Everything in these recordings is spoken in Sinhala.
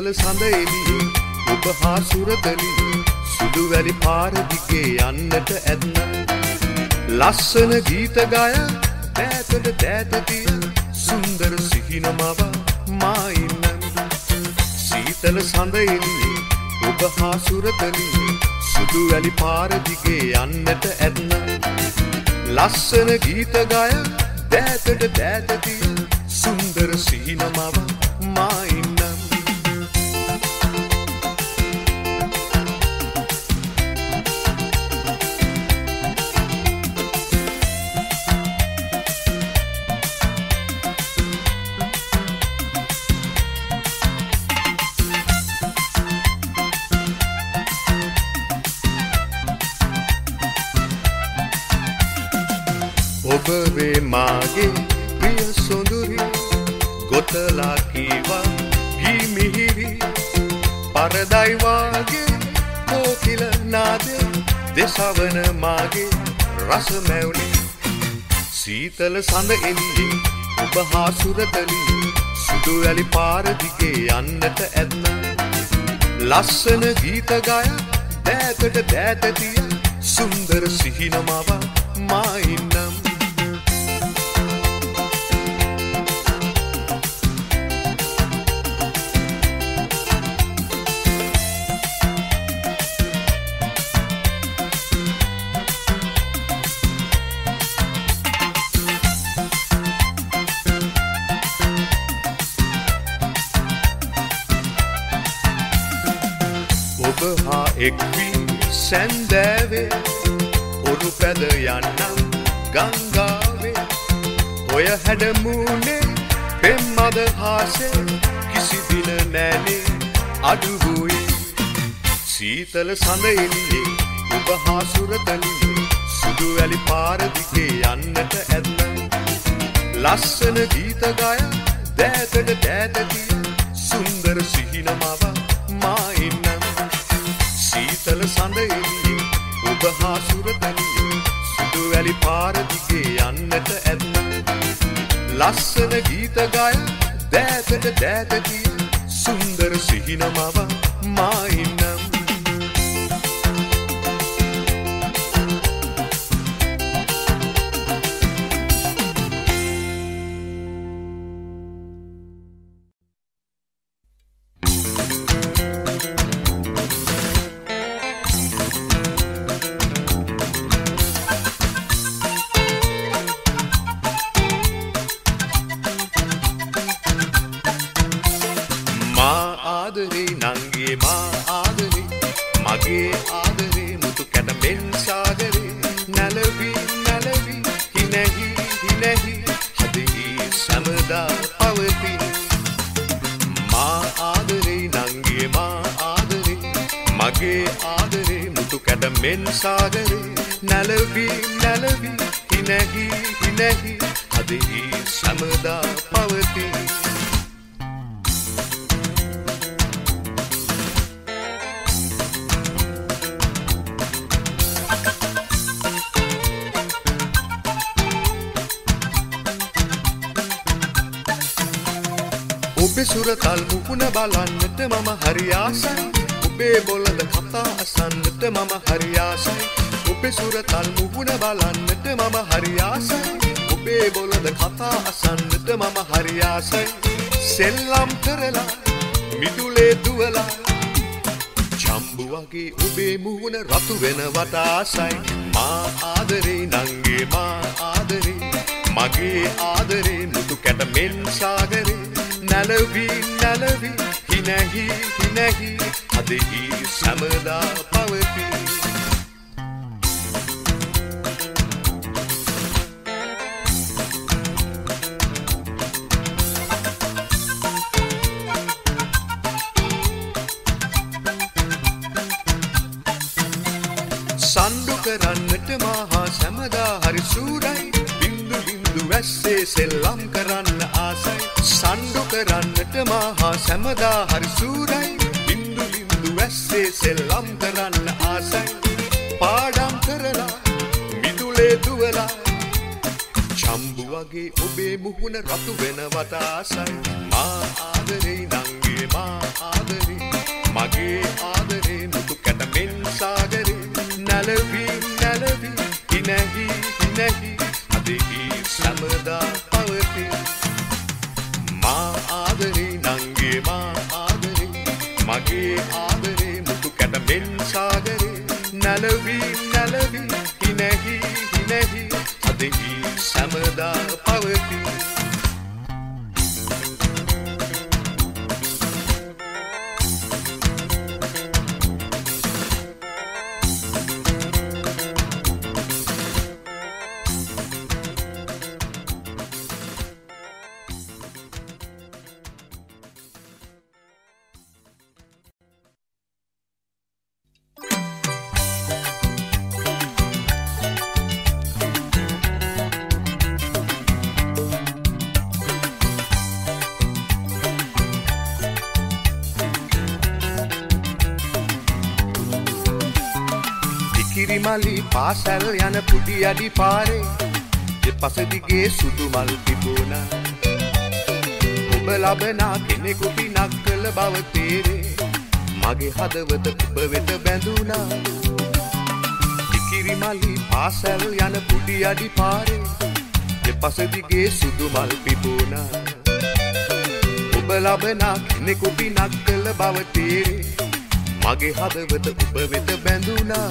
සීතල සඳ එළියේ ඔබ හා සුරතලියේ සුදු වැලි පාර දිගේ යන්නට ඇත්නම් ලස්සන ගීත ගායා දෑතට දෑත තිය සුන්දර සිහිනමව මා ඉන්නම් සීතල සඳ එළියේ ඔබ හා සුරතලියේ සුදු වැලි පාර දිගේ යන්නට ඇත්නම් ලස්සන ගීත ගායා දෑතට දෑත තිය සුන්දර සිහිනමව මා දෙසවන මාගේ රස මැවුලි. සීතල සඳ එළියේ ඔබ හා සුරතලියේ සුදු වැලි පාර දිගේ යන්නට ඇත්නම් ලස්සන ගීත ගායා දෑතට දෑත තිය. සුන්දර සිහිනමව මා එක්වී සැන්දෑවේ ඔරු පැද යන්නම් ගංගාවේ. ඔය හැඩමූනේ පෙම්මද හාසේ කිසිදින නෑනේ අඩුවූයි සීතල සඳ එළියේ ඔබ හා සුරතලියේ සුදු වැලි පාරදිගේ යන්නට ඇත්නම් ලස්සන ගීත ගායා දෑතට දෑතතිය සුන්දර සිහිනමව මා ඔබ හා සුරතලියේ සුදු වැලි පාරදිගේ යන්නට ඇත්නම් ලස්සන ගීත ගායා දෑතට දෑතතිය සුන්දර සිහිනමව මා නංගේ මා ආදරේ මගේ ආදරේ මුතු කැටමෙන් සාගරේ. නැලවි නැලවි හිනැහි හිනැහි හදෙහි සැමදා පවති මා ආදරේ නංගේ මා ආදරේ මගේ ආදරේ මුතු කැටමෙන් සාගරේ. නැලවි නැලවි හිනැහි හිනැහි හදෙහි සැමදා ආසයි. ඔබේ බොළඳ කතා අසන්නට මම හරි ආසයි. ඔබේ සුරතල් මුහුණ බලන්නට මම හරි ආසයි. ඔබේ බොළඳ කතා අසන්නට මම හරි ආසයි. සෙල්ලම් කරලා මිදුලේ දුවලා චම්බු වගේ ඔබේ මුහුණ රතු වෙනවට ආසයි. මා ආදරේ නංගේ මා ආදරේ. මගේ ආදරේ මුතු කැට මෙන් සාගරේ. නැලවි නැලවි හිනැහි හිනැහි හදෙහි සැමදා පවතිී සණ්ඩු කරන්නට මහා සැමදා හරි සූරයි. බින්දු බින්දු වැස්සේ සෙල්ලම් කරන්න ආසයි. සණ්ඩු කරන්නට මහා සැමදා හරි සූරයි බින්දු බින්දු වැස්සේ සෙල්ලම් කරන්න ආසයි. පාඩම් කරලා මිදුලේ දුවලා චම්බු වගේ ඔබේ මුහුණ රතු වෙනවට ආසයි. මා ආදරේ නංගේ මා ආදරේ. මගේ ආදරේ මුතු කැටමෙන් සාගරේ. නැලවී නැලවී හිනැහි හිනැහි අදහි සැමදා පවති මා ආදරේ නංගේ මා ආදරේ මගේ ආදරේ මුතු කැටමෙන් සාගරේ නැලවී නැලවී හිනැහි හිනැහි අදහි සැමදා පවති පාසැල් යන පුඩි අඩි පාරේ. දෙපසදිගේ සුදු මල් තිබුණ. ඔබ ලබනා කෙනෙකු පිනක් කළ බව තේරේ. මගේ හදවත ඔබ වෙත බැඳුණා. කිරිමලි පාසැල් යන පුඩි අඩි පාරේ. දෙපසදිගේ සුදු මල් පිබුණා ඔබ ලබනා කෙනෙකු පිනක් කළ බව තේරේ. මගේ හදවත ඔබ වෙත බැඳුණා.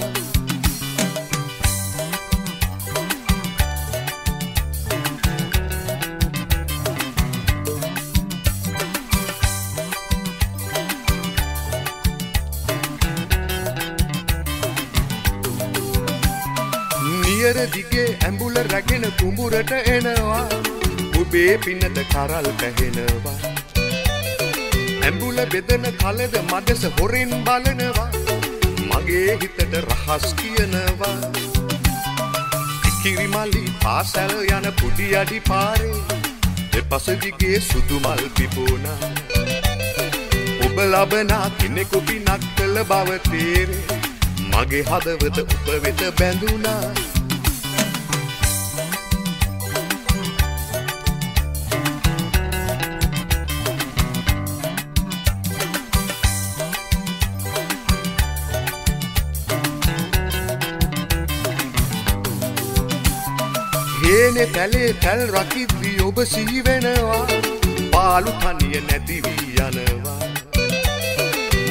ඇඹුල රැගෙන කුඹුරට එනවා. ඔබේ පිනට කරල් පැහෙනවා. ඇඹුල බෙදන කලද මදස හොරින් බලනවා. මගේ හිතට රහස් කියනවා. කිරිමලි පාසැල් යන පුඩි අඩි පාරේ. දෙපසදිගේ සුදු මල් පිපුණා ඔබ ලබනා කෙනෙකු පිනක් කළ බව තේරේ. මගේ හදවත ඔබ වෙත බැඳුනා හේනෙ පැලේ පැල් රකිද්දී ඔබ සිහිවෙනවා පාලු තනිය නැතිවී යනවා.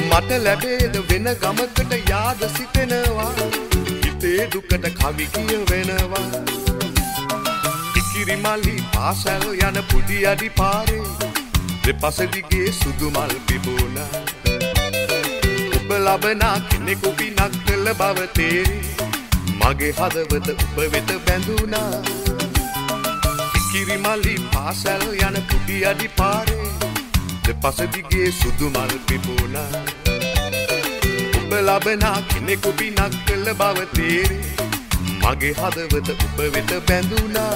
මට ලැබේද වෙන ගමකට යාද සිතෙනවා. හිතේ දුකට කවි කිය වෙනවා ඉකිරිමල්ලි පාසැල් යන පුඩි අඩි පාරේ. දෙපසදිගේ සුදු මල් පිබුණා ඔබ ලබනා කෙනෙකු පිනක් කළ බව තේරේ. මගේ හදවත ඔබ වෙත බැඳුනා කිරිමලි පාසැල් යන පුඩි අඩි පාරේ. දෙපසදිගේ සුදු මල් පිපුණා ඔබ ලබනා කෙනෙකු පිනක් කළ බව තේරේ. මගේ හදවත ඔබ වෙත බැඳුනා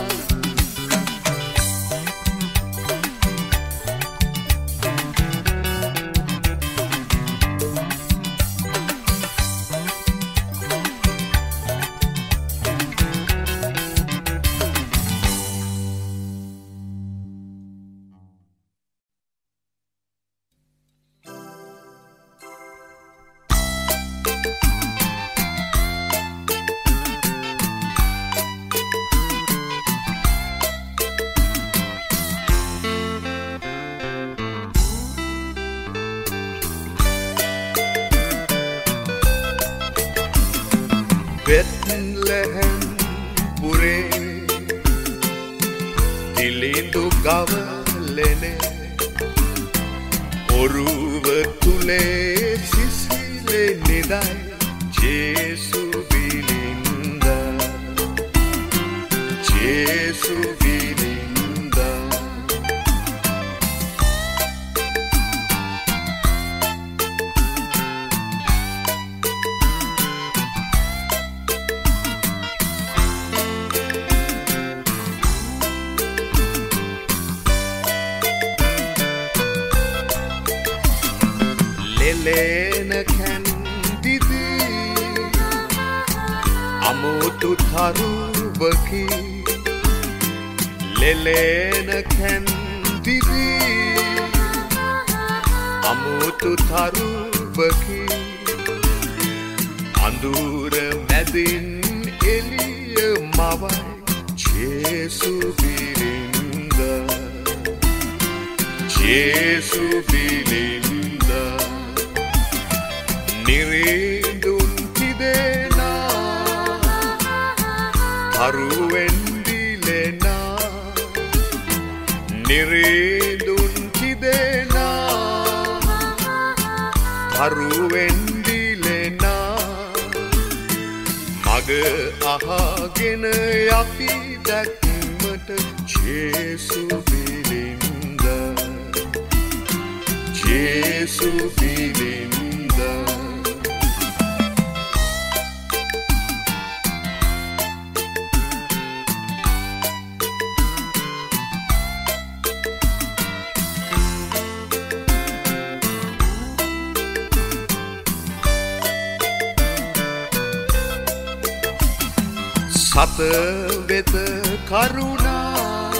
ලෙලේන කැන්දිදි. අමුතු තරුවකි. ලෙලේන කැන්දිවී අමුතු තරුවකි. අඳුර මැදින් එලිය මවයි ජේසුබිරින්ද ජේසුබිලින්ද නිරේදුන් තිදෙනා තරුවෙන්දිලෙනා නිරේදුන් තිදෙනා තරුවෙන්දිලෙනා මග අහගෙන අපි දැක්මට ජේසුබිලින්ද ජේසුබිලින්ද සත වෙත කරුණා.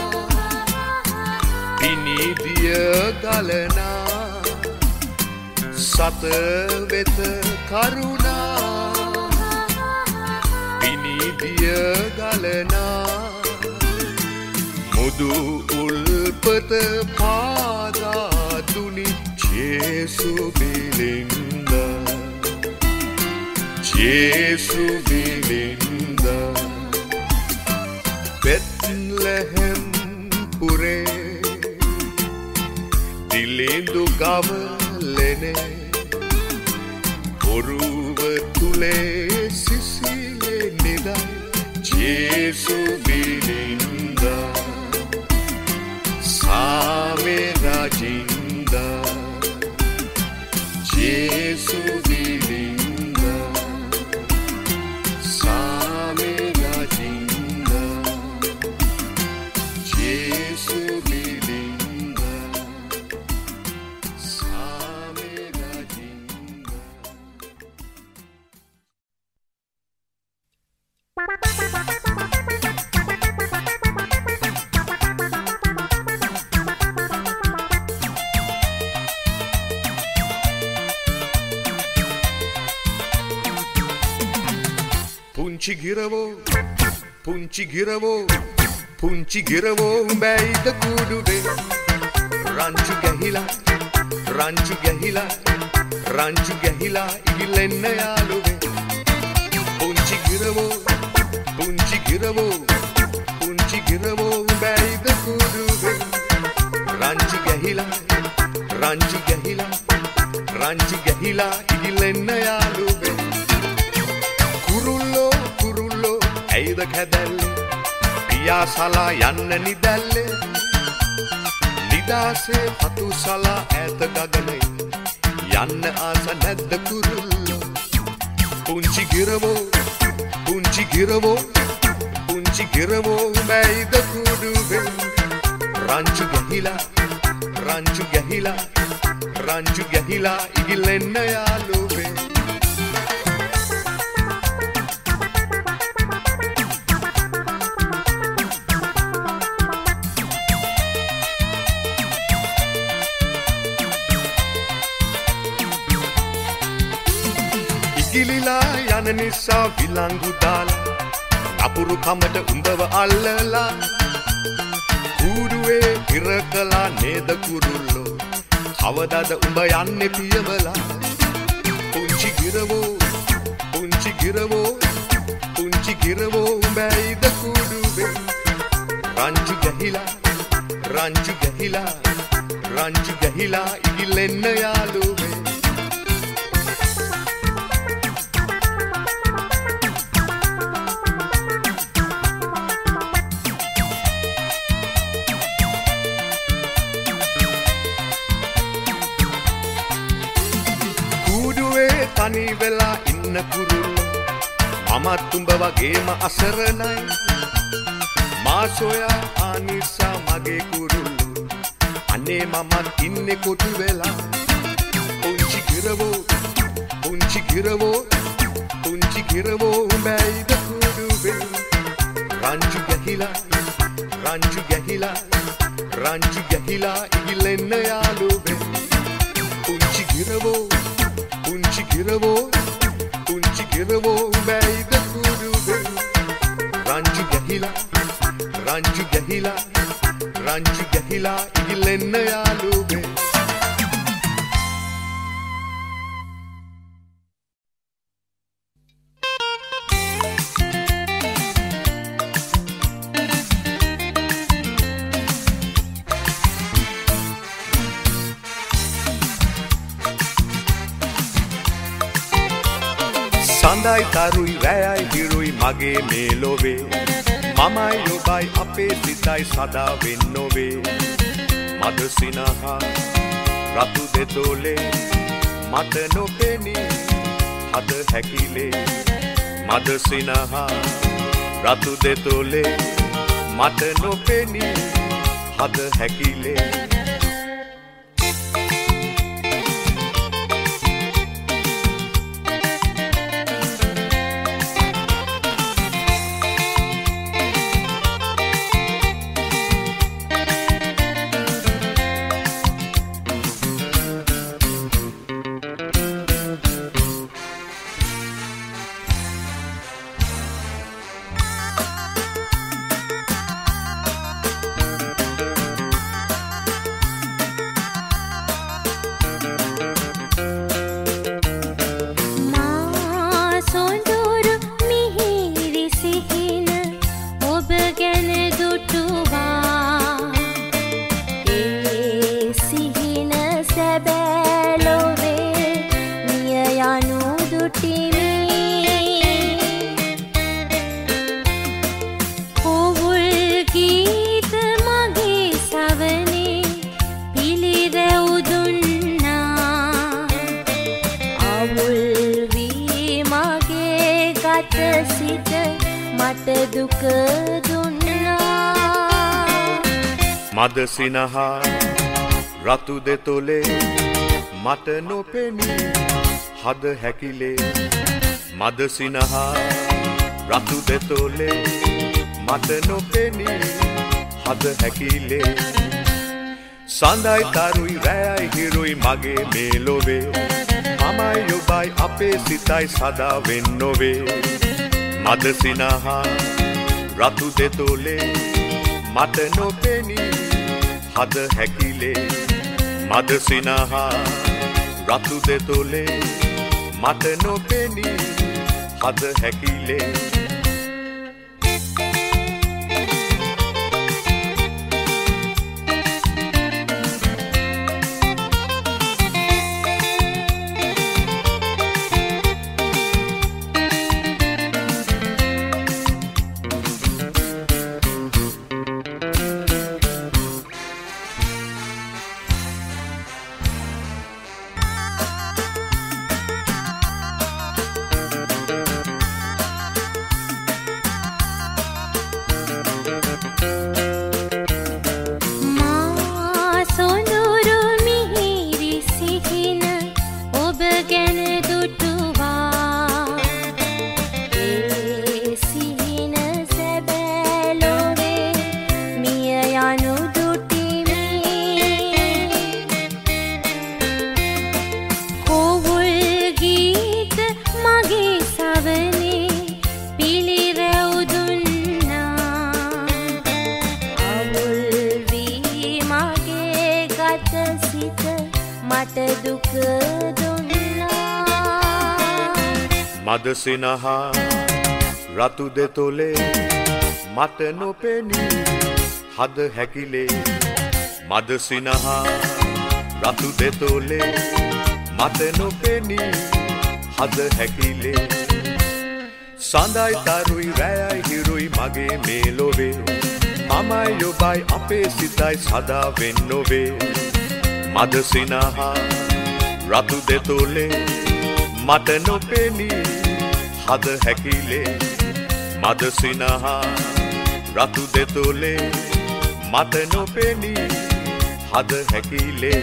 පිනිදිය ගලනා. සත වෙත කරුණා. පිනිදිය ගලනා. මුදු උල්පත පාදාදුනි ජේසුබිලින්ද ජේසුබිලින්ද බෙත්ලහෙම් පුරේ. දිලිඳු ගවලෙනේ ඔරුව තුළේ සිසිලේ නිදයි ජේසුබිලින්ද සාමරජින්ද ජේසුබිලින්ද පුංචි ගිරවෝ පුංචි ගිරවෝ පුංචි ගිරවෝ උඹැයිද කුඩුවේ? රංචු ගැහිලා රංචු ගැහිලා රංචු ගැහිලා ඉගිලෙන්න යාළුවේ. පුංචි ගිරවෝ පුංචි ගිරවෝ පුංචි ගිරවෝ උඹැයිද කුඩුවේ? රංචු ගැහිලා රංචු ගැහිලා රංචු ගැහිලා ඉගිලෙන්න ඇයිද කැදැල්ලේ? පියා සලා යන්න නිදැල්ලේ? නිදාසේ පතු සලා ඇත ගගනයි යන්න ආස නැද්ද කුරුල්ලෝ? පුංචි ගිරවෝ පුංචි ගිරවෝ පුංචි ගිරවෝ බැයිද කුඩුවේ රංචු ගැහිලා රංචු ගැහිලා රංචු ගැහිලා ඉගිලෙන්න යාළුවේ. යන නිසා විලංගු දාලා අපුරු කමට උඹව අල්ලලා කූඩුවේ ඉර කලා නේද කුරුල්ලෝ. කවදද උඹ යන්නේ පියවලා. පුංචි ගිරවෝ පුංචි ගිරවෝ පුංචි ගිරවෝ උඹැයිද කුඩුවේ. රංචු ගැහිලා රංචු ගැහිලා රංචු ගැහිලා ඉගිලෙන්න යාළුවේ. මමත් උඹ වගේම අසරණයි. මාසොයා ආනිසා මගේ කුරුල්ලු අනේ මමත් ඉන්නේ කොටු වෙලා. පුංචි ගිරවෝ පුංචි ගිරවෝ පුංචි ගිරවෝ උඹැයිද කුඩුවේ රංජු ගැහිලා රංජු ගැහිලා රංජු ගැහිලා ඉගිලෙන්න යාළුවේ පුංචි ගිරවෝ පුංචි ගිරවෝ පුංචි ගිරවෝ බැයිද රංජු ගැහිලා රංජු ගැහිලා ඉගිලෙන්න යාළුවේ. සඳයි තරුයි රෑයි හිරුයි මගේ මේ ලොවේ. මමයි යොබයි අපේ සිතයි සදා වෙන්නොවේ. මද සිනහා රතු දෙතෝලේ මට නොපෙනී හද හැකිලේ. මද සිනහා රතු දෙතෝලේ මට නොපෙනී හද හැකිලේ. මද සිනහා රතු දෙතොලේ මට නොපෙනී හද හැකිලේ මද සිනහා රතු දෙතොලේ මට නොපෙනී හද හැකිලේ. සඳයි තරුයි රෑයි හිරුයි මගේ මේ ලොවේ. මමයි යොබයි අපේ සිතයි සදා වෙන්නොවේ මද සිනහා රතු දෙතොලේ මට නොපෙනී හද හැකිලේ මද සිනහා රතු දෙතොලේ මට නොපෙනී හද හැකිලේ. මද සිනහා රතු දෙතොලේ මට නොපෙනී හද හැකිලේ. මද සිනහා රතු දෙතොලේ මට නොපෙනී හද හැකිලේ. සඳයි තරුයි රෑයි හිරුයි මගේ මේ ලොවේ. මමයි යොබයි අපේ සිතයි සදා වෙන්නොවේ මද සිනහා රතු දෙතොලේ මට නොපෙනී හද හැකිලේ මද සිනහා රතු දෙතුලේ මට නොපෙනී හද හැකිලේ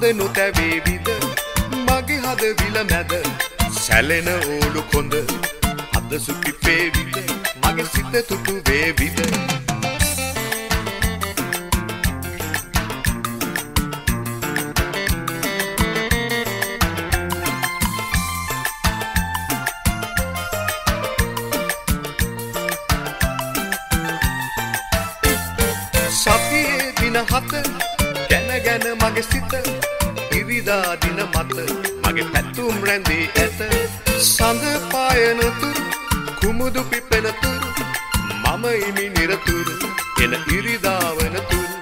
අද නොතැවේවිද මගේ හද විල මැද? සැලෙන ඕලු කොඳ අද සුපිපේවිද පායනතුරු කුමුදු පිපෙනතුරු මම ඉමි නිරතුරු එන ඉරිදාවනතුරු.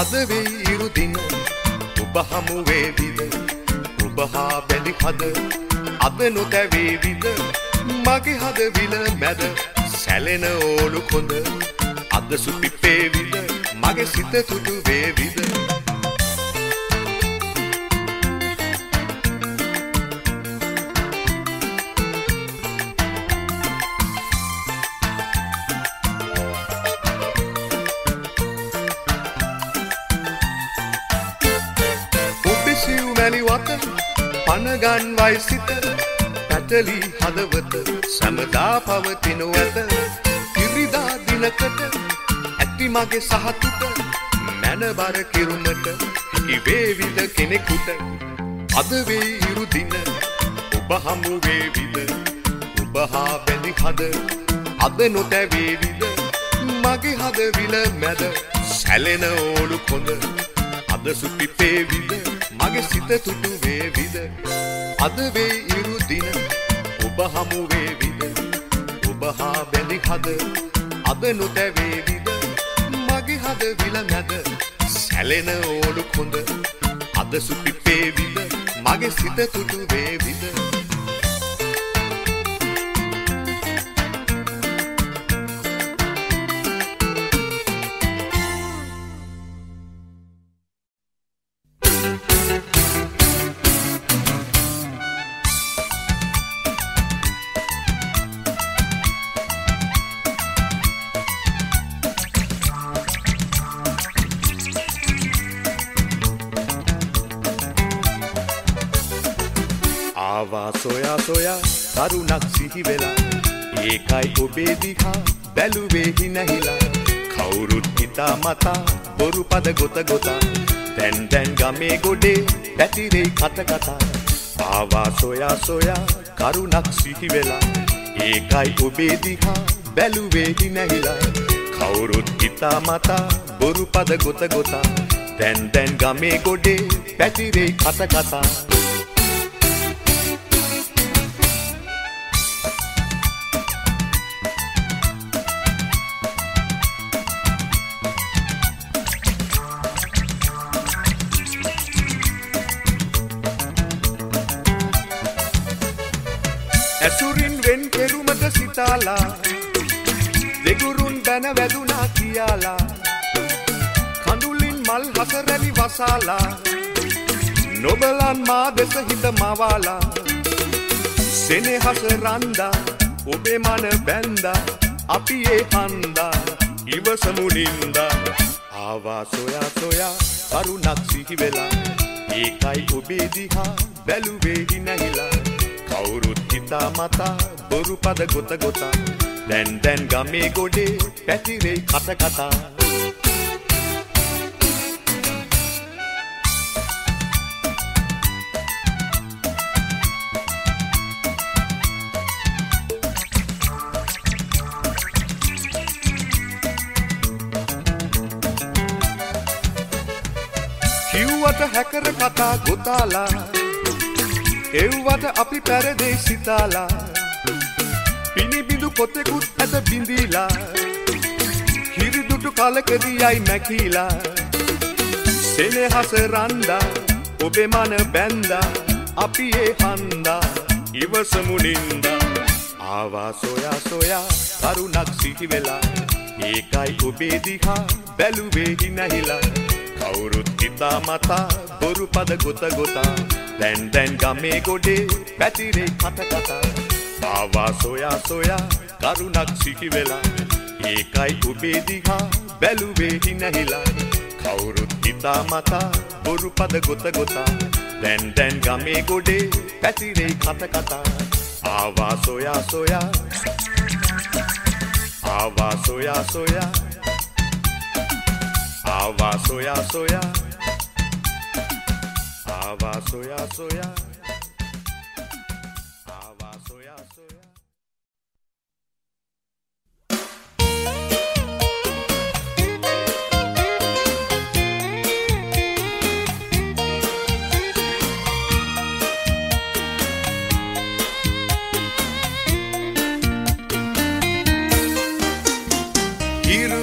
අද වෙයි ඉරුදින ඔබ හමුවේවිද ඔබ හා බැඳි හද අද නොතැවේවිද මගේ හද විල මැද සැලෙන ඕලු කොඳ. අද සුපිපේවිද මගේ සිත තුටු වේවිද පනගන්වයි සිත. පැටලි හදවත සැමදා පවතිනු ඇත. ඉරිදා දිනකට ඇති මගේ සහතුට මැනබර කිරුමට ඉවේවිද කෙනෙකුට. අද වේ ඉරුදින ඔබ හමු වේවිද ඔබ හා බැඳි හද අද නොතැවේවිද මගේ හද විල මැද සැලෙන ඕලු කොඳ අද සුපිපේවිද මගේ සිත තුටු වේවිද අද වේ ඉරුදින ඔබ හමු වේවිද ඔබ හා බැඳි හද අද නොතැවේවිද මගේ හද විල මැද සැලෙන ඕලු කොඳ අද සුපිපේවිද මගේ සිත තුටු වේවිද සොයා සොයා කරුණක් සිහි වෙලා ඒකයි ඔබේ දිහා බැලුවේහි නැහිලා කවුරුත් හිතා මතා බොරු පද ගොත ගොතා. දැන් දැන් ගමේ ගොඩේ පැතිරෙයි කත කතා. ආවා සොයා සොයා කරුණක් සිහි වෙලා ඒකයි ඔබේ දිහා බැලුවේහි නැහිලා කවුරුත් හිතා මතා බොරු පද ගොත ගොතා. දැන් දැන් ගමේ ගොඩේ පැතිරෙයි කත. සිතාලා දෙගුරුන් බැන වැදුනා කියාලා. කඳුලින් මල් හසරැලි වසාලා. නොබලන් මා දෙස හිත මවාලා. සෙනෙහස රන්දා ඔබේ මන බැන්දා අපි ඒ හන්දා ඉවසමුනින්දා ආවා සොයා සොයා කරුණක් සිහි වෙලා. ඒකයි ඔබේ දිහා බැලුවේහි නැහිලා. කවුරුත් හිතා මතා බොරු පද ගොත ගොතා. දැන් දැන් ගමේ ගොඩේ පැතිරෙයි කත කතා. කිව්වට හැකර කතා ගොතාලා. එව්වට අපි පැරදේ සිතාලා. පිණිබිඳු කොතෙකුත් ඇත බිඳීලා. හිරිදුටු කලකදියයි මැකීලා. සෙනෙහස රන්දා ඔබේ මන බැන්දා අපි ඒ හන්දා ඉවසමුනින්දා ආවා සොයා සොයා කරුණක් සිහි වෙලා ඒකයි ඔබේ දිහා බැලුවේ හිනහිලා කවුරුත් හිතා මතා බොරු පද ගොත ගොතා. දැන් දැන් ගමේ ගොඩේ පැතිරේ කට කතා ආවා සොයා සොයා කරුණක් සිහි වෙලා ඒකයි ඔබේ දිහා බැලුවේ හිනහිලා. කවුරුත් හිතා මතා බොරු පද ගොත ගොතා. දැන් දැන් ගමේ ගොඩේ පැතිරේ කට කතා ආවා සොයා සොයා. ආවා සොයා සොයා. ආවා සොයා සොයා. ආවා සොයා සොයා ආවා සොයා සොයා හිරු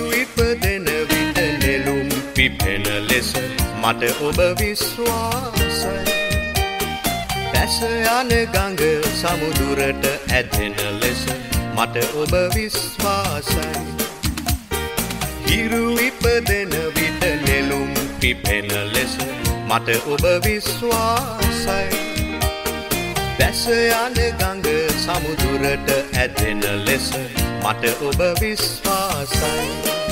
මට ඔබ විශ්වාසයි. පැස යන ගඟ සමුදුරට ඇදෙන ලෙස මට ඔබ විශ්වාසයි. හිරු ඉපදෙන විට නෙළුම් පිපෙන ලෙස මට ඔබ විශ්වාසයි. දැස යන ගඟ සමුදුරට ඇදෙන ලෙස මට ඔබ විශ්වාසයි.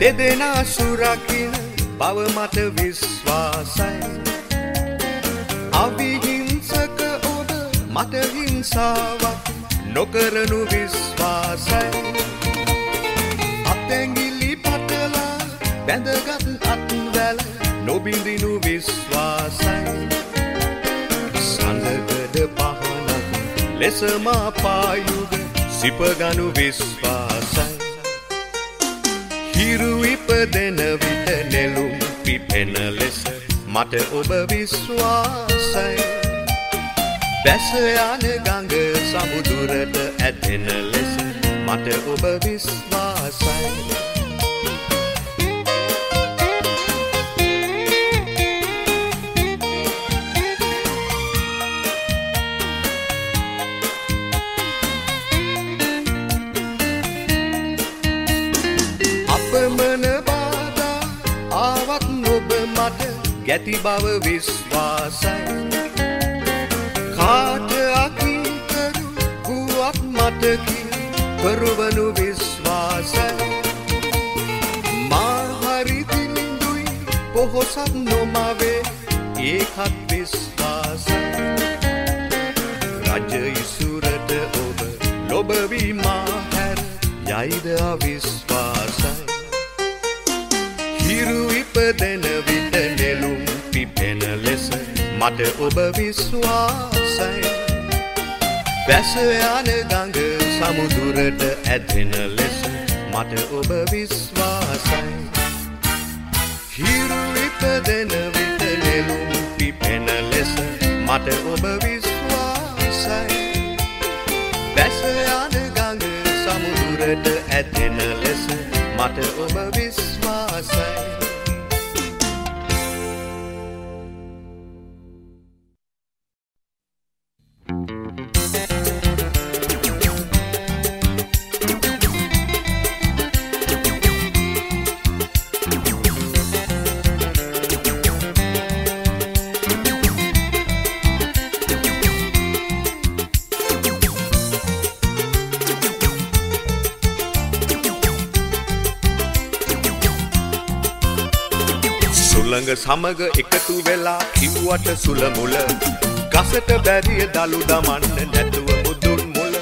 දෙදෙනා සුරකින බව මට විශ්වාසයි. අවිහිංසක ඔබ මට හිංසාවක් නොකරනු විශ්වාසයි. අතැගිලි පටලා බැඳගත් අත්වැල නොබිඳිනු විශ්වාසයි. සඳකඩ පහනක් ලෙසමා පායුග සිපගනු විශ්වාසයි හිරු ඉපදෙන විට නෙළුම් පිපෙන ලෙස මට ඔබ විශ්වාසයි. බැස යන ගඟ සමුදුරට ඇදෙන ලෙස මට ඔබ විශ්වාසයි. අපමණ බාධා ආවත් ඔබ මට ගැති බව විශ්වාසයි. කාට අකින්කරු වුවත් මටකින් කරවනු විශ්වාසයි. මාහරි දිලිඳුයි පොහොසත් නොමවේ ඒකත් විශ්වාසයි. රජ ඉසුරට ඔබ ලොබවී මාහැර යයිද අවිශ්වාසයි හිරු ඉපදෙන විට නෙළුම් පිපෙන ලෙස මට ඔබ විශ්වාසයි. බැස යන ගඟ සමුදුරට ඇදෙන ලෙස මට ඔබ විශ්වාසයි. හිරු ඉපදෙන විට නෙළුම් පිපෙන ලෙස මට ඔබ විශ්වාසයි. බැස යන ගඟ සමුදුරට ඇදෙන ලෙස මට ඔබ විශ්වාසයි. සමග එකතු වෙලා කිව්වට සුළමුල ගසට බැරිය දළු දමන්න නැතුව මුදුන් මුල.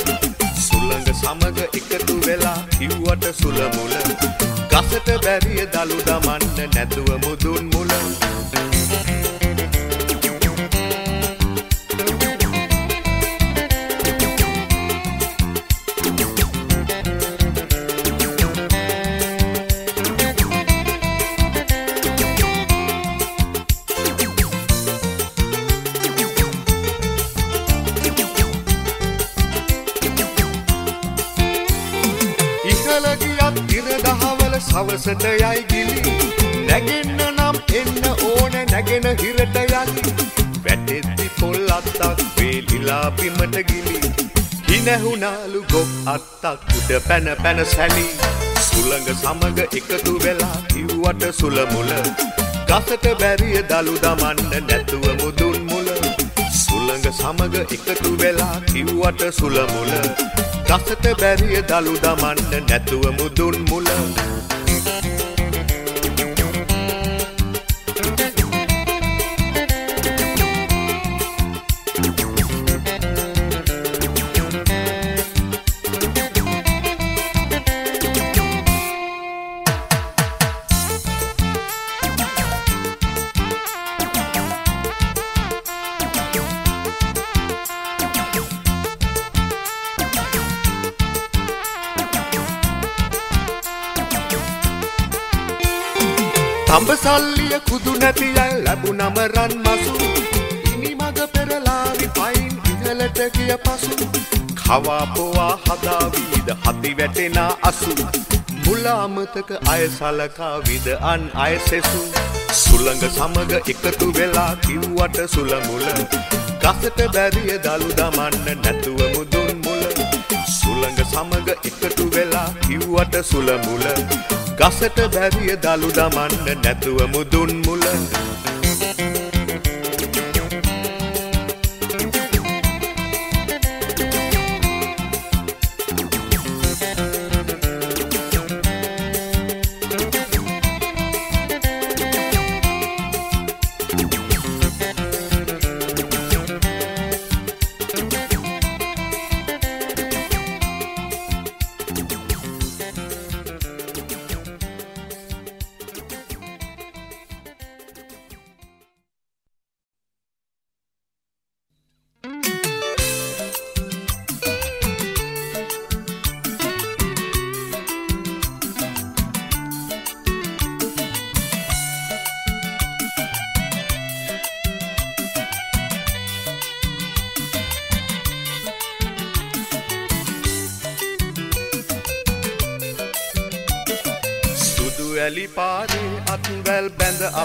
සුළඟ සමග එකතු වෙලා කිව්වට සුළමුල ගසට බැරිය දළු දමන්න නැතුව මුදුන් මුල. සවසට යයි ගිලි. නැගෙන්න නම් එන්න ඕන නැගෙන හිරට යලි වැටෙද්දි පොල් අත්තක් වේලිලා බිමට ගිලි. හිනැහුණාලු ගොක් අත්තක් උඩ පැන පැන සැලි. සුළඟ සමග එකතු වෙලා කිව්වට සුළමුල ගසට බැරිය දළු දමන්න නැතුව මුදුන් මුල. සුළඟ සමග එකතු වෙලා කිව්වට සුළමුල ගසට බැරිය දළු දමන්න නැතුව මුදුන් මුල. තඹ සල්ලිය කුදු නැතියල් ලැබුනම රන් මසු. ඉනි මග පෙරලාවි පයින් ඉහලට ගිය පසු කවාපොවා හදාවීද හති වැටෙන අසු. මුලාමතක අය සලකා විද අන් අය සෙසු. සුළඟ සමග එකතු වෙලා කිව්වට සුළමුල. ගසට බැරිය දළු දමන්න නැතුව මුදුන් මුල සුළඟ සමග එකතු වෙලා කිව්වට සුළමුල ගසට බැරිය දළු දමන්න නැතුව මුදුන් මුල.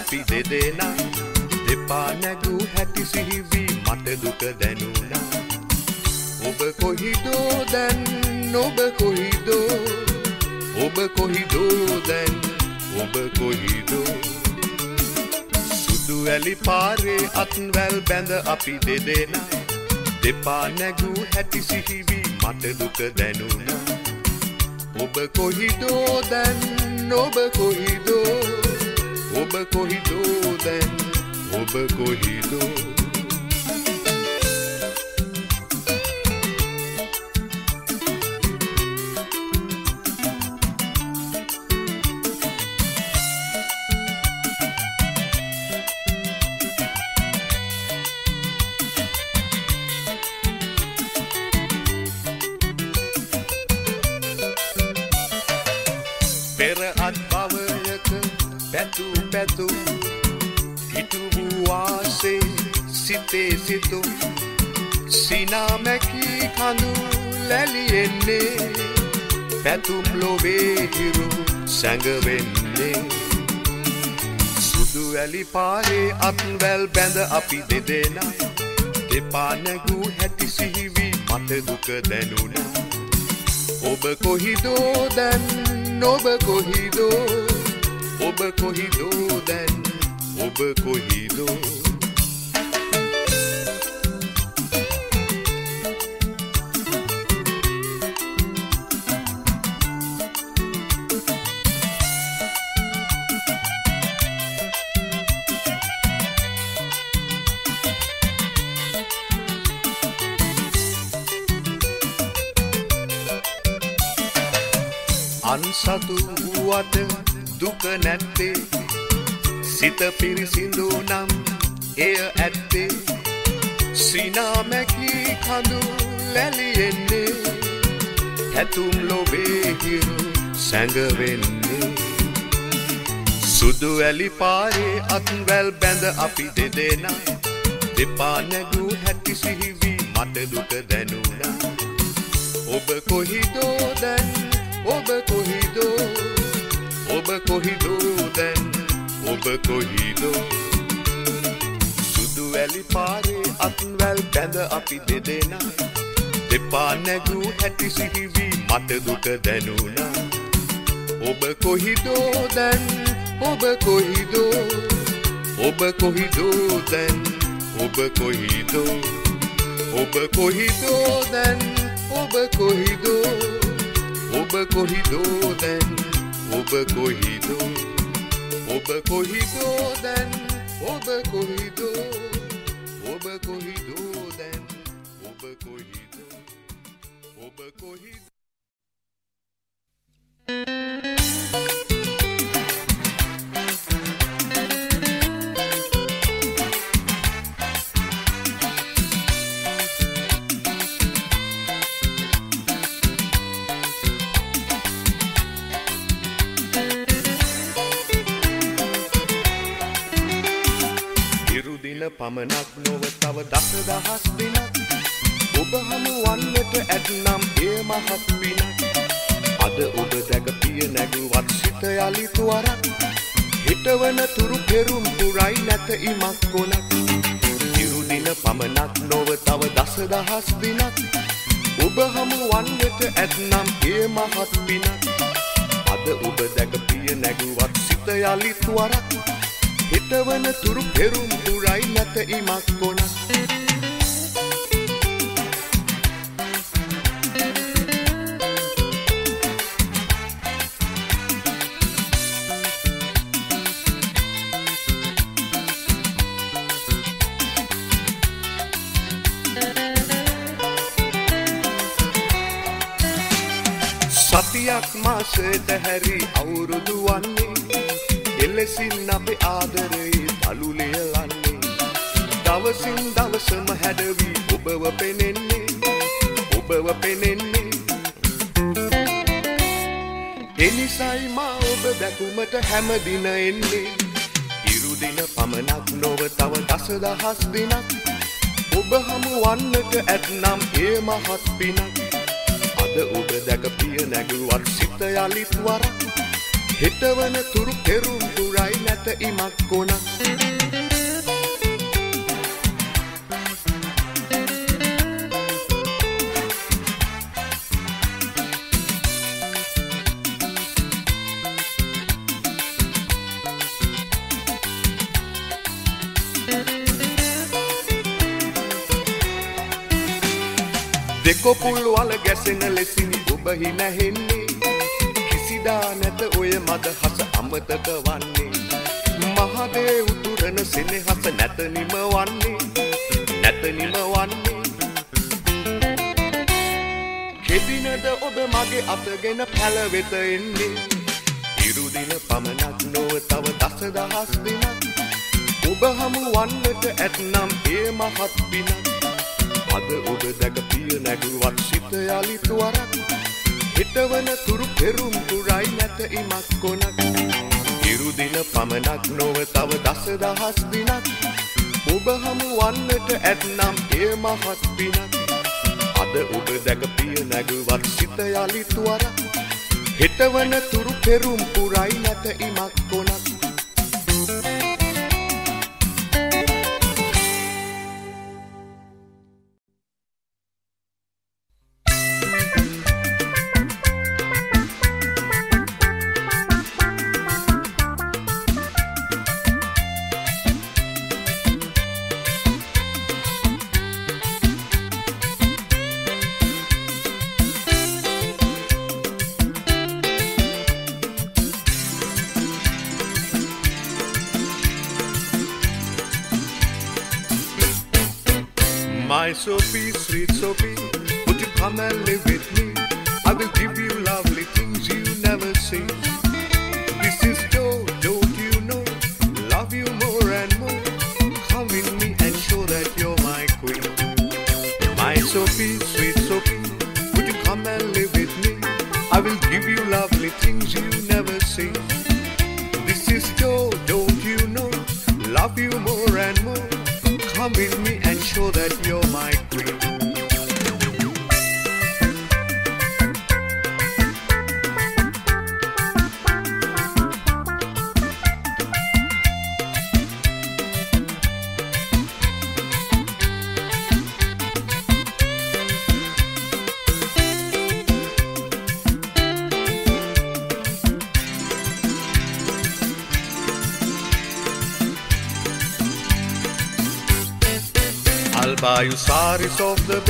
අපි දෙදෙනා. දෙපා නැගූ හැටි සිහිවී මට දුක දැනුණා. ඔබ කොහිදෝ දැන් ඔබ කොහිදෝ? ඔබ කොහිදෝ දැන් ඔබ කොහිදෝ? සුදු ඇලි පාරේ අත්වැල් බැඳ අපි දෙදෙනා. දෙපා නැගූ හැටි සිහිවී මට දුක දැනුණා. ඔබ කොහිදෝ දැන් ඔබ කොහිදෝ? ඔබ කොහිදෝ දැන්? ඔබ කොහිදෝ සිතේ සිතු සිනාමැකී කඳු ලැලියෙන්නේ පැතුම් ලොවේහිරු සැඟවෙන්නේ. සුදු ඇලි පාරේ අත්වැල් බැඳ අපි දෙදෙනා. දෙපා නැගූ හැටි සිහිවී මට දුක දැනුණා. ඔබ කොහිදෝ දැන් ඔබ කොහිදෝ? ඔබ කොහිදෝ දැන් ඔබ කොහිදෝ? අන්සතු වුවට දුක නැත්තේ? සිත පිරිසිදු නම් එය ඇත්තේ? සිනාමැකී කඳු ලැලියෙන්නේ හැතුම් ලොබේහිරු සැඟවෙන්නේ? සුදු ඇලි පාරේ අත්වැල් බැඳ අපි දෙදෙනා. දෙපා නැගූ හැටි සිහිවී මට දුක දැනුණා. ඔබ කොහිදෝ දැන් ඔබ කොහිදෝ? ඔබ ඔබ කොහිදෝ දැන්? ඔබ කොහිදෝ? සුදු වැලි පාරේ අත්වැල් බැඳ අපි දෙදෙනා. දෙපා නැගූ හැටි සිහිවී මට දුක දැනුණා. ඔබ කොහිදෝ දැන්? ඔබ කොහිදෝ? ඔබ කොහිදෝ දැන්? ඔබ කොහිදෝ? ඔබ කොහිදෝ දැන්? ඔබ කොහිදෝ? ඔබ කොහිදෝ දැන්? ඔබ කොහිදෝ? ඔබ කොහිදෝ දැන්? ඔබ කොහිදෝ? ඔබ කොහිදෝ දැන්? ඔබ කොහිදෝ? ඔබ කොහිදෝ? ඉරුදින පමණක් නොව තව දස දහස් දිනක් ඔබ හමු වන්නට ඇත්නම් ඒ මහත් පිනක් අද ඔබ දැකපිය නැගුවත් සිත යළිතු වරක් හිටවන තුරු පෙරුම් පුරයි නැත ඉමක් කොනක් ඉරුදින පමණක් නොව තව දස දහස් දිනක්. ඔබ හමු වන්නට ඇත්නම් ඒ මහත් පිනක් අද ඔබ දැකපිය නැගුවත් සිත යළිතු වරක් හිටවන තුරු පෙරුම් පුරයි නැත ඉමක් කොනක්. සතියක් මාසයට හැරි අවුරුදු වන්නේ එලෙසින් අපේ ආදරයේ තලුලියලන්නේ දවසින් දවසම හැඩවී ඔබව පෙනෙන්නේ. ඔබව පෙනෙන්නේ. එනිසයි මා ඔබ දැකුමට හැමදින එන්නේ. ඉරුදින පමණක් නොව තව දස දහස් දිනක්. ඔබ හමු වන්නට ඇත්නම් ඒ මහත් පිනක්. අද ඔබ දැකපිය නැගුවත් සිත යළිත් වරක්. හිටවන තුරු පෙරුම් පුරයි නැත ඉමක් කොනක් දෙකොපුල් වල ගැසෙන ලෙසින් ඔබ හිනැහෙන්නේ කිසිදා නැත ඔය මද හස අමතක වන්නේ. මහදේ උතුරන සෙනෙහස නැතනිම වන්නේ. නැතනිම වන්නේ. කෙදිනද ඔබ මගේ අතගෙන පැළවෙත එන්නේ. ඉරුදින පමණක් නොව තව දස දහස් දිනක්. ඔබ හමු වන්නට ඇත්නම් ඒ මහත් පිනක් අද ඔබ දැකපිය නැගුවත් සිත යළිත් වරක්. හිටවන තුරු පෙරුම් පුරයි නැත ඉමක් කොනක්. ඉරුදින පමණක් නොව තව දස දහස් දිනක්. ඔබ හමු වන්නට ඇත්නම් ඒ මහත් පිනක්. අද ඔබ දැකපිය නැගුවත් සිත යළිත් වරක් හිටවන තුරු පෙරුම් පුරයි නැත ඉමක් කොනක්. Give you lovely things you never see.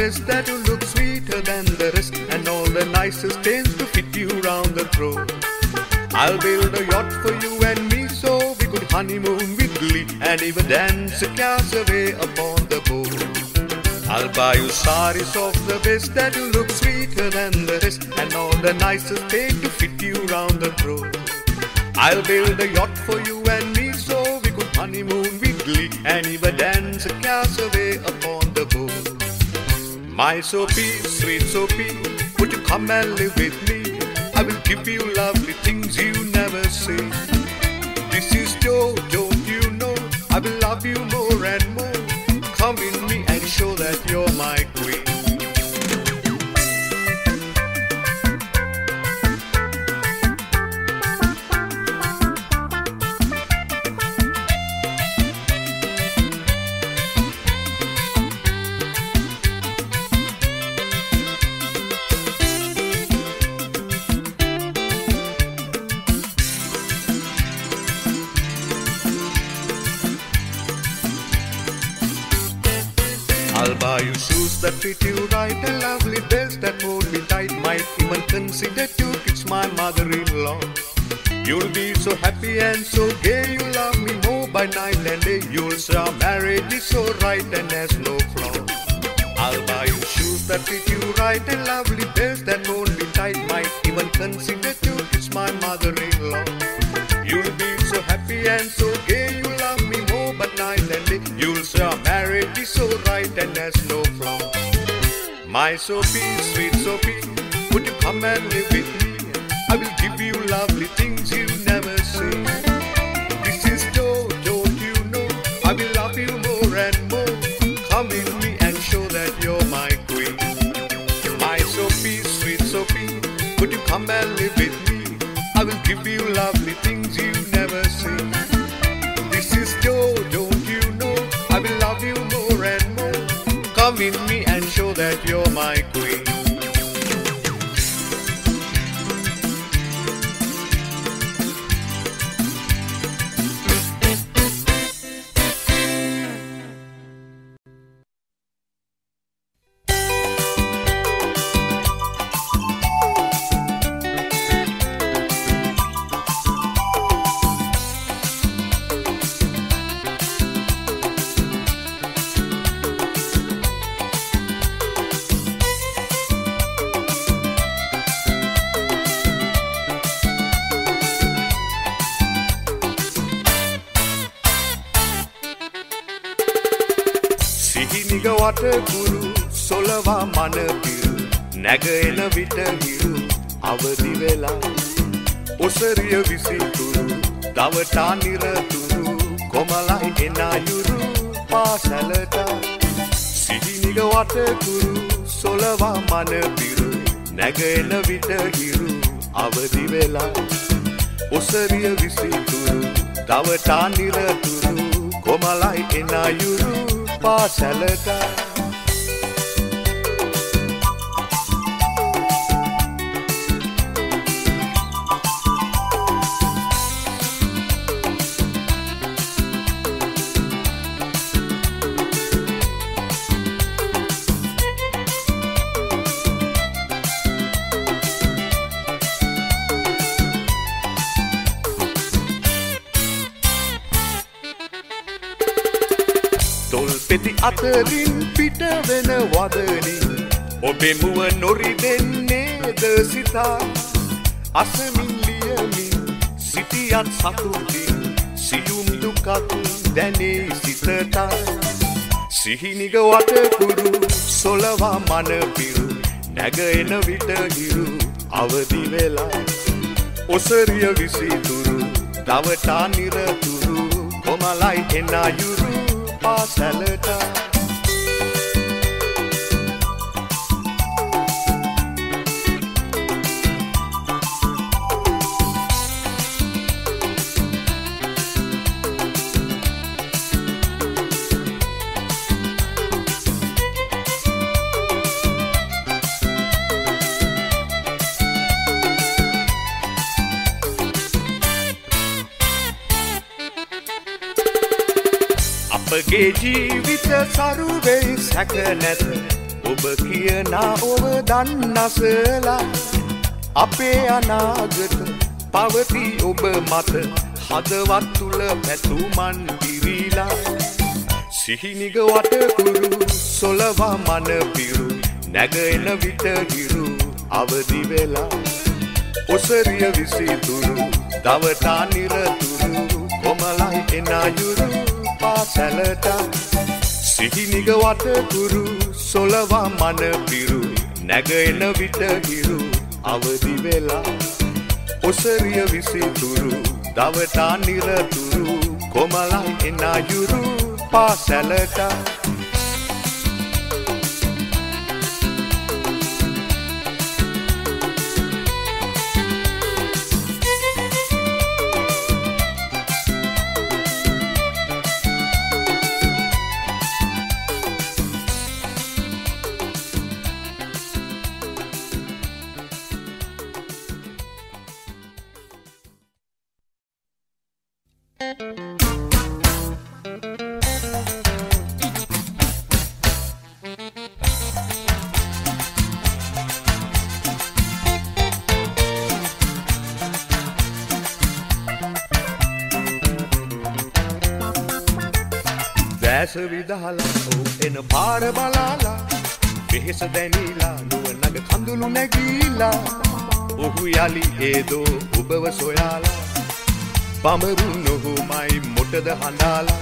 Best that will look sweeter than the rest, and all the nicest things to fit you round the throat. I'll build a yacht for you and me so we could honeymoon with glee and even dance a castaway upon the boat. I'll buy you saris of the best that will look sweeter than the rest, and all the nicest things to fit you round the throat. I'll build a yacht for you My Sophie, sweet Sophie, would you come and live with me? I will give you lovely things you never see. This is Joe, don't you know? I will love you more and සිහිනිග වටකුරු සොලවා මනපිරු නැග එන විට හිරු අවදි වෙලා. ඔසරිය විසිතුරු දවටා නිරතුරු කොමලයි එනයුරු පාසැලට. සිහිනිග වටකුරු සොලවා මනපිරු නැග එන විට හිරු අවදි වෙලා. ඔසරිය විසිතුරු දවටා නිරතුරු කොමලයි එනයුරු පාසැලට. ඔබේ මුව නොරි දෙන්නේද සිතා? අසමින් ලියමින් සිටියත් සතුටින් සියුම් දුකක් දැනේ සිතට සිහිනිග වටකුරු සොලවා මනපිරු නැග එන විට හිරු අවදි වෙලා. ඔසරිය විසිතුරු දවටා නිරතුරු කොමලයි එනයුරු පාසැලට. අප අපගේ ජීවිත සරුවෙයි සැක නැත. ඔබ කියනා ඔව දන්නසලා. අපේ අනාගත පවති ඔබ මත. හදවත් තුළ පැතුමන් පිරීලා. සිහිනිග වටකුරු සොලවා මන පිරු. නැගඑන විට හිරු අවදි වෙලා. ඔසරිය විසිතුරු දවටා නිරතුරු කොමලයි එනයුරු පාසැලට සිහිනිග වටකුරු සොලවා මන පිරු. නැගඑන විට හිරු අවදි වෙලා. ඔසරිය විසිතුරු දවටා නිරතුරු කොමලයි එනයුරු පාසැලට ඕ එන පාර බලාලා වෙහෙස දැනීලා නුවනග කඳුළු නැගීලා ඔහු යලි ඒදෝ ඔබව සොයාලා පමරුන් නොහුමයි මොටද හඬාලා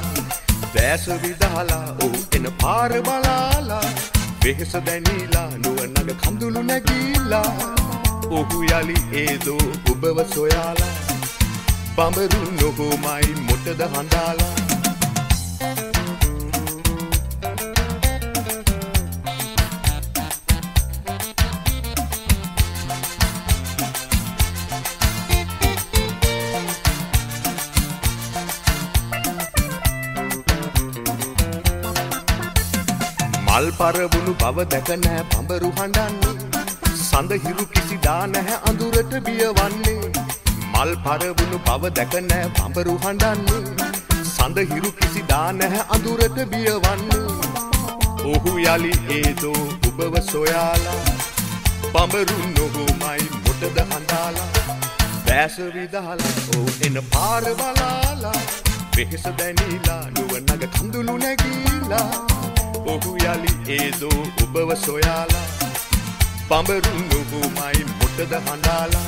දැස විදහලා ඔහු එන පාර බලාලා වෙහෙස දැනීලා නුවනග කඳුළු නැගීලා ඔහු යලි ඒදෝ ඔබව සොයාලා පමරුන් නොහුමයි මොටද හඬාලා පරවුණු බව දැක නෑ පඹරු හඬන්නේ. සඳහිරු කිසිදා නැහැ අඳුරට බියවන්නේ. මල් පරවුණු බව දැක නෑ පඹරු හඬන්නේ. සඳහිරු කිසිදා නැහැ අඳුරට බියවන්නේ. ඔහු යලි ඒදෝ ඔබව සොයාලා. පඹරු නොහුමයි මොටද හඬාලා බෑස විදාලා ඕ එන පාර බලාලා. වෙහෙස දැනීලා නුවනග කඳුළු නැගීලා. ඔහු යලි ඒදෝ ඔබව සොයාලා. පඹරුන් ඔහුමයි මොටද හඬාලා.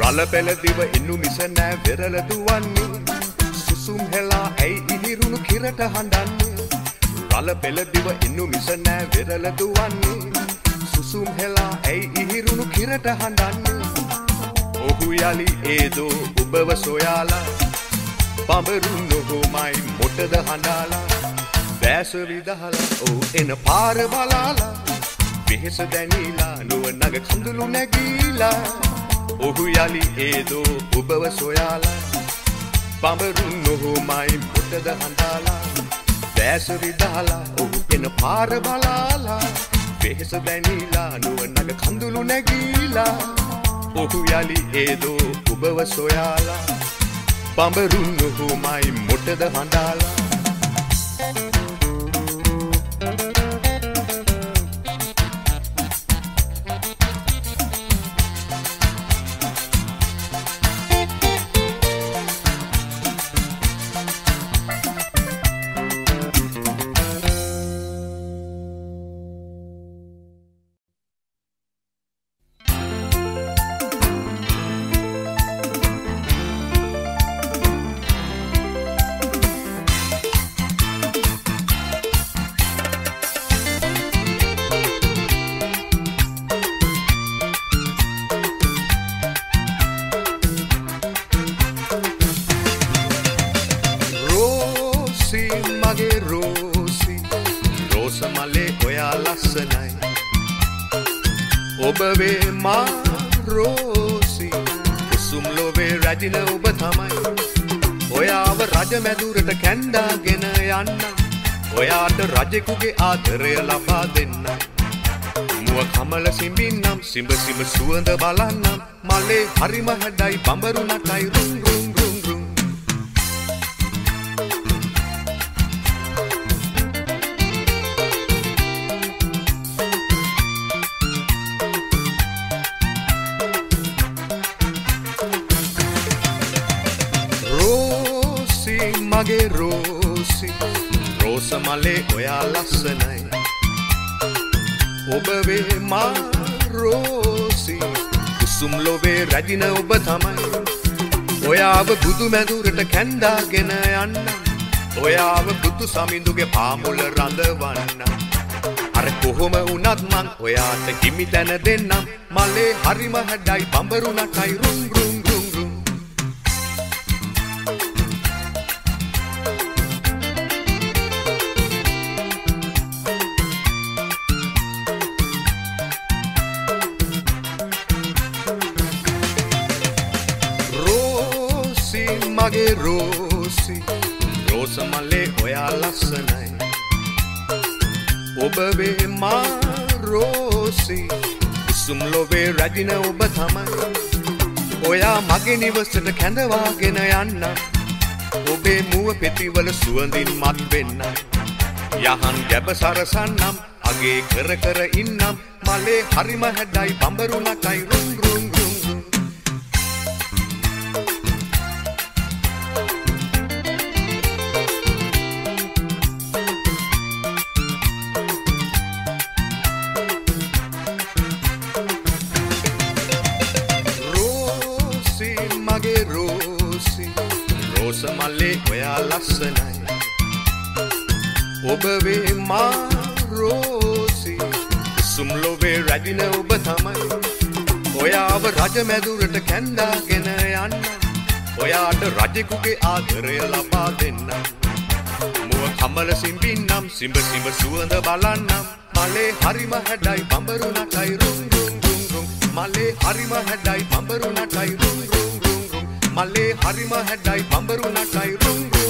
රල පෙළදිව එන්නු මිස නෑ වෙරළ දුවන්නේ සුසුම් හෙලා ඇයි ඉහිරුණු කිරට හඬන්නේ? රල පෙළදිව එන්නු මිස නෑ වෙරළ දුවන්නේ. සුසුම් හෙලා ඇයි ඉහිරුණු කිරට හඬන්නේ? ඔහු යලි ඒදෝ ඔබව සොයාලා. පඹරුන් නොහොමයි මොටද හඬාලා. බෑස විදහලා ඔහු එන පාර බලාලා. වෙහෙස දැනීලා නුවනග කඳුළු නැගීලා. ඔහු යලි ඒදෝ ඔබව සොයාලා. පඹරුන් නොහොමයි මොටද හඬාලා දැස විදාලා ඔහු එන පාර බලාලා වෙහෙස දැනීලා නුවනග කඳුළු නැගීලා. ඔහු යලි ඒදෝ ඔබව සොයාලා. පඹරුන් නොහොමයි මොටද හඬාලා දෙන්නම් මලේ හරිම හැඩයි බඹරු නටයි රුම් රුම් රුම් රුම්. රෝසි මගේ රෝසි රෝස මල්ලේ ඔයා ලස්සනයි. ඔබවේ මා රෝසි කුසුම් ලොවේ රැදින ඔබ තමයි ඔයා මගේ නිවසට කැඳවාගෙන යන්න. ඔබේ මුව පෙතිවල සුවඳින් මත් වෙන්න. යහන් ගැබ සරසන්නම් අගේ කර කර ඉන්නම්. මලේ හරිම හැඩයි බඹරු නටයි ඔයාව රජ මැදුරට කැන්ඩාගෙන යන්න. ඔයාට රජෙකුගේ ආදරය ලබා දෙන්න. මුව කමල සිම්බින්නම් සිඹ සිඹ සුවඳ බලන්නම් මලේ හරිම හැඩයි බඹරු නටයි රුම් රුම් රුම් රුම්. මලේ හරිම හැඩයි බඹරු නටයි රුම් රුම් රුම් රුම්. මලේ හරිම හැඩයි බඹරු නටයි රුම් රුම්.